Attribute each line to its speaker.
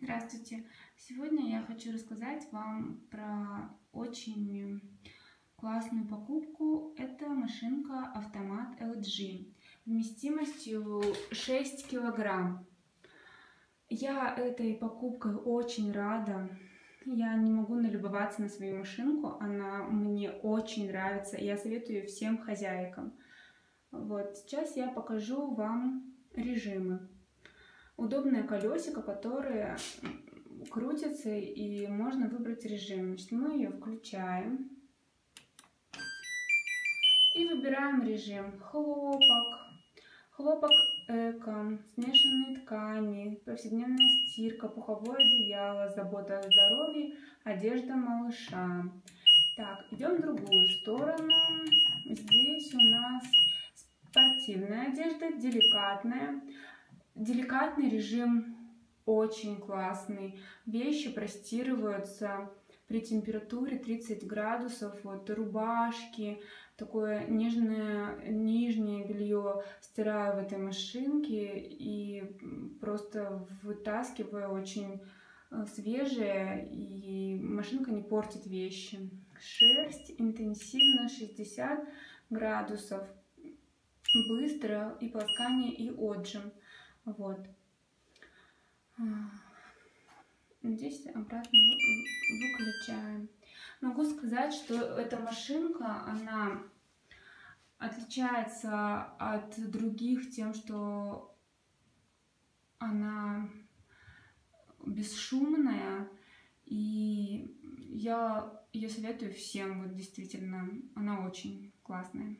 Speaker 1: Здравствуйте! Сегодня я хочу рассказать вам про очень классную покупку. Это машинка автомат LG вместимостью 6 килограмм. Я этой покупкой очень рада. Я не могу налюбоваться на свою машинку. Она мне очень нравится. Я советую всем хозяйкам. Вот сейчас я покажу вам режимы удобное колесико, которое крутится и можно выбрать режим. Значит, мы ее включаем и выбираем режим хлопок, хлопок эко, смешанные ткани, повседневная стирка, пуховое одеяло, забота о здоровье, одежда малыша. Так, идем в другую сторону. Здесь у нас спортивная одежда, деликатная. Деликатный режим очень классный. Вещи простирываются при температуре 30 градусов. Вот рубашки, такое нежное нижнее белье стираю в этой машинке и просто вытаскиваю очень э, свежее и машинка не портит вещи. Шерсть интенсивно 60 градусов. Быстро и полоскание, и отжим. Вот. А, здесь обратно выключаем. Могу сказать, что эта машинка, она отличается от других тем, что она бесшумная, и я ее советую всем, вот действительно, она очень классная.